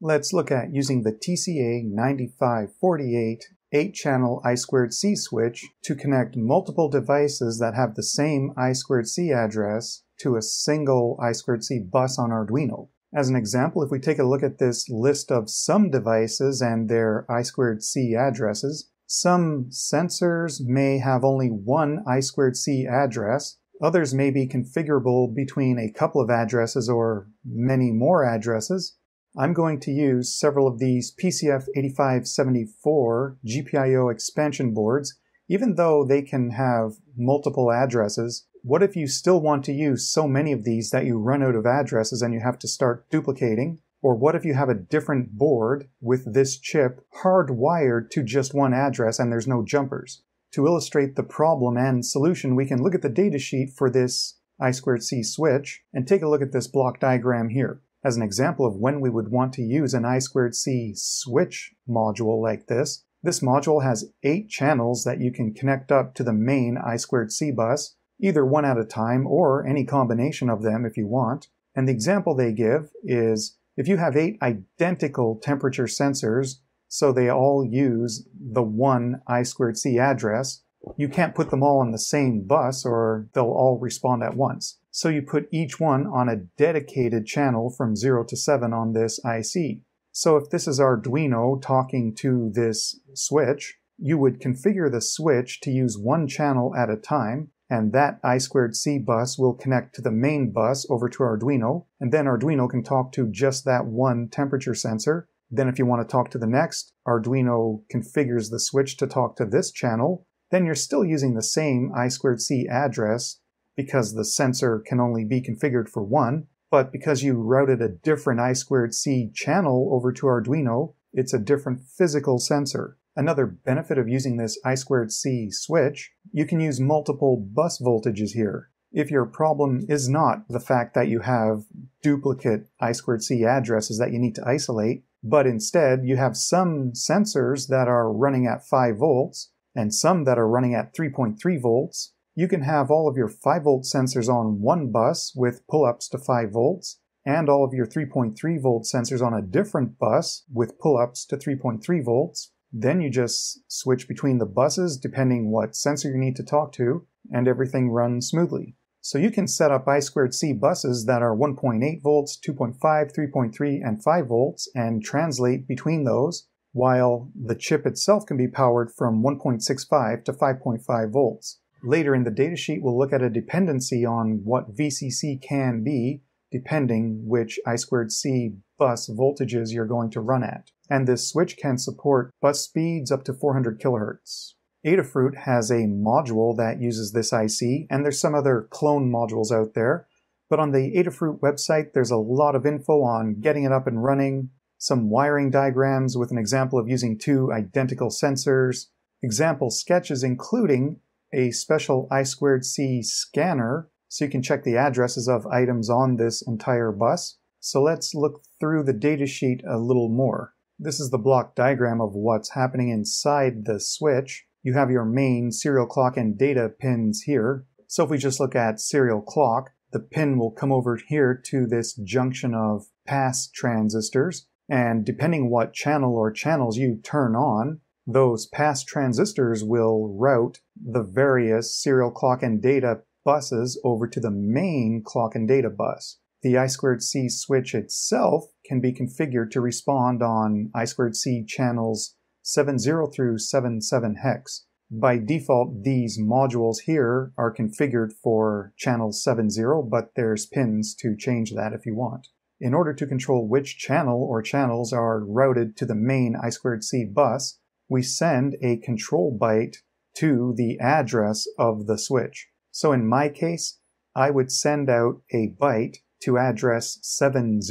Let's look at using the TCA9548 8-channel I2C switch to connect multiple devices that have the same I2C address to a single I2C bus on Arduino. As an example, if we take a look at this list of some devices and their I2C addresses, some sensors may have only one I2C address, others may be configurable between a couple of addresses or many more addresses, I'm going to use several of these PCF8574 GPIO expansion boards. Even though they can have multiple addresses, what if you still want to use so many of these that you run out of addresses and you have to start duplicating? Or what if you have a different board with this chip hardwired to just one address and there's no jumpers? To illustrate the problem and solution, we can look at the datasheet for this I2C switch and take a look at this block diagram here. As an example of when we would want to use an I2C switch module like this, this module has eight channels that you can connect up to the main I2C bus, either one at a time or any combination of them if you want. And the example they give is if you have eight identical temperature sensors, so they all use the one I2C address, you can't put them all on the same bus or they'll all respond at once. So you put each one on a dedicated channel from 0 to 7 on this IC. So if this is Arduino talking to this switch, you would configure the switch to use one channel at a time, and that I2C bus will connect to the main bus over to Arduino, and then Arduino can talk to just that one temperature sensor. Then if you want to talk to the next, Arduino configures the switch to talk to this channel. Then you're still using the same I2C address, because the sensor can only be configured for one, but because you routed a different I2C channel over to Arduino, it's a different physical sensor. Another benefit of using this I2C switch, you can use multiple bus voltages here. If your problem is not the fact that you have duplicate I2C addresses that you need to isolate, but instead you have some sensors that are running at 5 volts and some that are running at 3.3 volts, you can have all of your 5 volt sensors on one bus with pull-ups to 5 volts, and all of your 3.3 volt sensors on a different bus with pull-ups to 3.3 volts. Then you just switch between the buses depending what sensor you need to talk to, and everything runs smoothly. So you can set up I2C buses that are 1.8 volts, 2.5, 3.3, and 5 volts and translate between those, while the chip itself can be powered from 1.65 to 5.5 volts. Later in the datasheet, we'll look at a dependency on what VCC can be, depending which I2C bus voltages you're going to run at. And this switch can support bus speeds up to 400 kilohertz. Adafruit has a module that uses this IC, and there's some other clone modules out there. But on the Adafruit website, there's a lot of info on getting it up and running, some wiring diagrams with an example of using two identical sensors, example sketches including a special I2C scanner so you can check the addresses of items on this entire bus. So let's look through the datasheet a little more. This is the block diagram of what's happening inside the switch. You have your main serial clock and data pins here. So if we just look at serial clock, the pin will come over here to this junction of pass transistors. And depending what channel or channels you turn on, those pass transistors will route the various serial clock and data buses over to the main clock and data bus. The I2C switch itself can be configured to respond on I2C channels 70 through 77 hex. By default, these modules here are configured for channel 70, but there's pins to change that if you want. In order to control which channel or channels are routed to the main I2C bus, we send a control byte to the address of the switch. So in my case, I would send out a byte to address 70,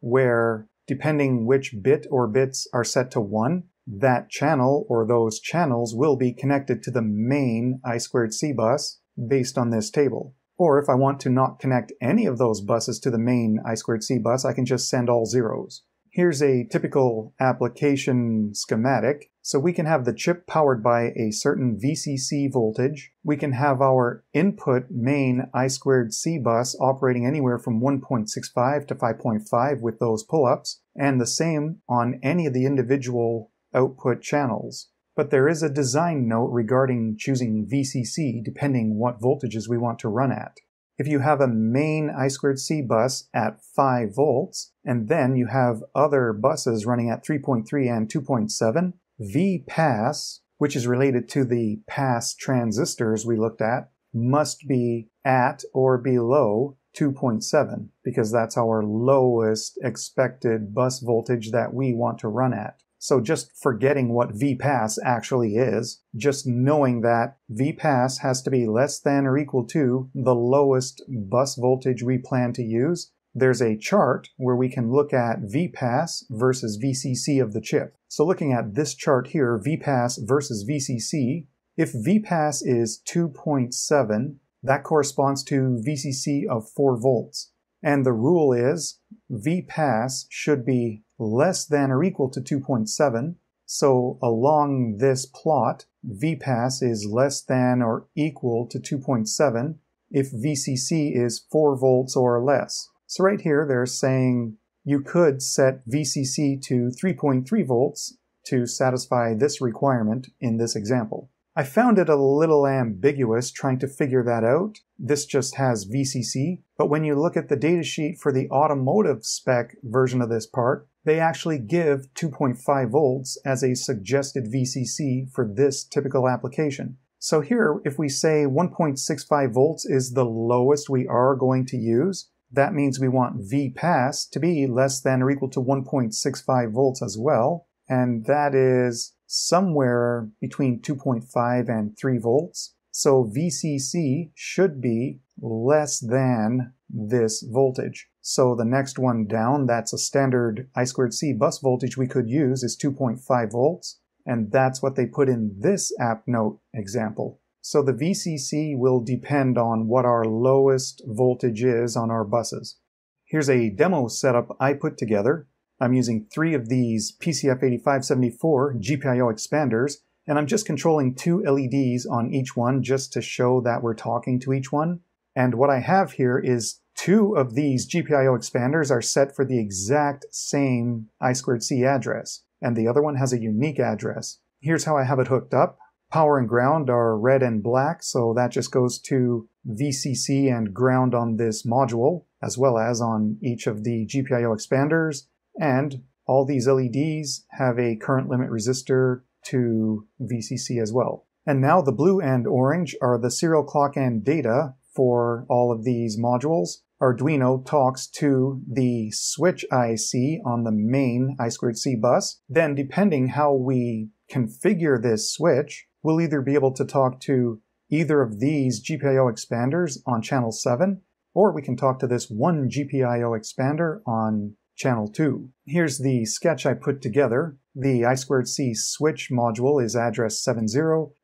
where depending which bit or bits are set to 1, that channel or those channels will be connected to the main I2C bus based on this table. Or if I want to not connect any of those buses to the main I2C bus, I can just send all zeros. Here's a typical application schematic. So we can have the chip powered by a certain VCC voltage. We can have our input main I squared C bus operating anywhere from 1.65 to 5.5 with those pull-ups, and the same on any of the individual output channels. But there is a design note regarding choosing VCC depending what voltages we want to run at. If you have a main I squared C bus at 5 volts, and then you have other buses running at 3.3 and 2.7, V-pass, which is related to the pass transistors we looked at, must be at or below 2.7 because that's our lowest expected bus voltage that we want to run at. So just forgetting what VPass actually is, just knowing that VPass has to be less than or equal to the lowest bus voltage we plan to use, there's a chart where we can look at VPass versus VCC of the chip. So looking at this chart here, VPass versus VCC, if VPass is 2.7, that corresponds to VCC of 4 volts. And the rule is VPass should be less than or equal to 2.7. So along this plot, VPass is less than or equal to 2.7 if VCC is 4 volts or less. So right here, they're saying you could set VCC to 3.3 volts to satisfy this requirement in this example. I found it a little ambiguous trying to figure that out. This just has VCC, but when you look at the datasheet for the automotive spec version of this part, they actually give 2.5 volts as a suggested VCC for this typical application. So here, if we say 1.65 volts is the lowest we are going to use, that means we want V pass to be less than or equal to 1.65 volts as well. And that is somewhere between 2.5 and 3 volts. So VCC should be less than this voltage. So the next one down, that's a standard I squared C bus voltage we could use is 2.5 volts. And that's what they put in this app note example. So the VCC will depend on what our lowest voltage is on our buses. Here's a demo setup I put together. I'm using three of these PCF8574 GPIO expanders, and I'm just controlling two LEDs on each one just to show that we're talking to each one. And what I have here is two of these GPIO expanders are set for the exact same I2C address, and the other one has a unique address. Here's how I have it hooked up. Power and ground are red and black, so that just goes to VCC and ground on this module, as well as on each of the GPIO expanders and all these LEDs have a current limit resistor to VCC as well. And now the blue and orange are the serial clock and data for all of these modules. Arduino talks to the switch IC on the main I2C bus. Then depending how we configure this switch, we'll either be able to talk to either of these GPIO expanders on channel 7, or we can talk to this one GPIO expander on channel 2. Here's the sketch I put together. The I2C switch module is address 70,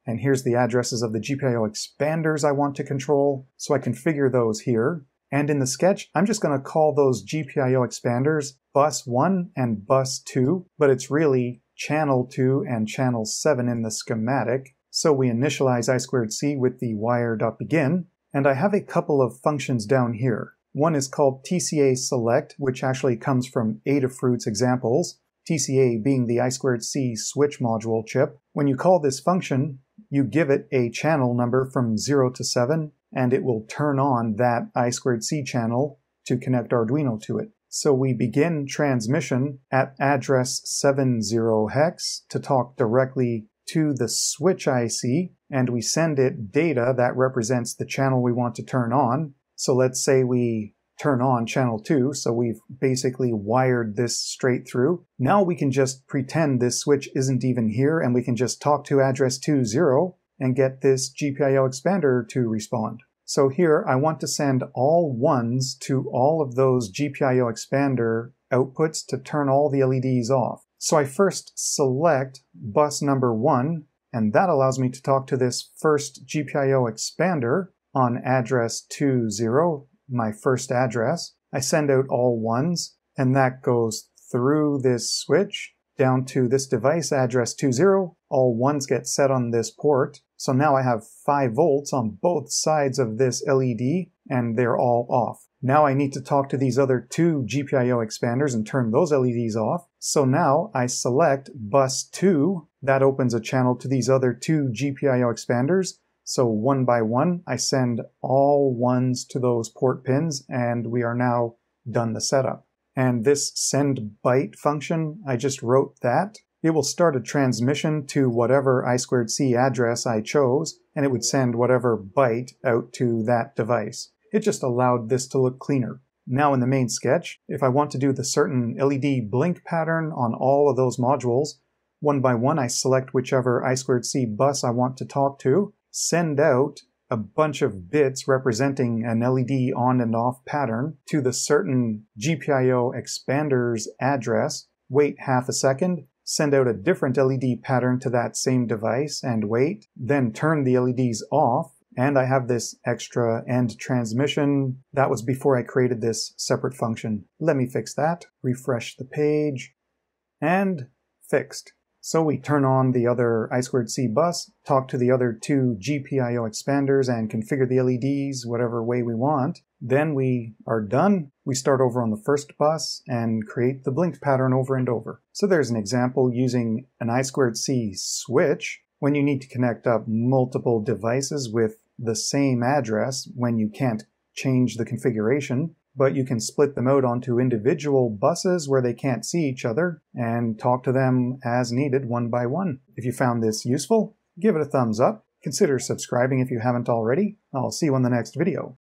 and here's the addresses of the GPIO expanders I want to control, so I configure those here. And in the sketch, I'm just going to call those GPIO expanders bus 1 and bus 2, but it's really channel 2 and channel 7 in the schematic. So we initialize I2C with the wire.begin, and I have a couple of functions down here. One is called TCA select, which actually comes from Adafruit's examples, TCA being the I2C switch module chip. When you call this function, you give it a channel number from 0 to 7, and it will turn on that I2C channel to connect Arduino to it. So we begin transmission at address 70 hex to talk directly to the switch IC, and we send it data that represents the channel we want to turn on. So let's say we turn on channel 2, so we've basically wired this straight through. Now we can just pretend this switch isn't even here and we can just talk to address 20 and get this GPIO expander to respond. So here I want to send all ones to all of those GPIO expander outputs to turn all the LEDs off. So I first select bus number 1 and that allows me to talk to this first GPIO expander on address 20, my first address. I send out all ones, and that goes through this switch down to this device address 20. All ones get set on this port. So now I have 5 volts on both sides of this LED and they're all off. Now I need to talk to these other two GPIO expanders and turn those LEDs off. So now I select bus 2. That opens a channel to these other two GPIO expanders. So one by one, I send all ones to those port pins and we are now done the setup. And this send byte function, I just wrote that. It will start a transmission to whatever I squared C address I chose, and it would send whatever byte out to that device. It just allowed this to look cleaner. Now in the main sketch, if I want to do the certain LED blink pattern on all of those modules, one by one I select whichever I squared C bus I want to talk to, send out a bunch of bits representing an LED on and off pattern to the certain GPIO expander's address, wait half a second, send out a different LED pattern to that same device and wait, then turn the LEDs off, and I have this extra end transmission. That was before I created this separate function. Let me fix that. Refresh the page. And fixed. So we turn on the other I2C bus, talk to the other two GPIO expanders and configure the LEDs whatever way we want. Then we are done. We start over on the first bus and create the blink pattern over and over. So there's an example using an I2C switch when you need to connect up multiple devices with the same address when you can't change the configuration but you can split them out onto individual buses where they can't see each other and talk to them as needed one by one. If you found this useful, give it a thumbs up. Consider subscribing if you haven't already. I'll see you in the next video.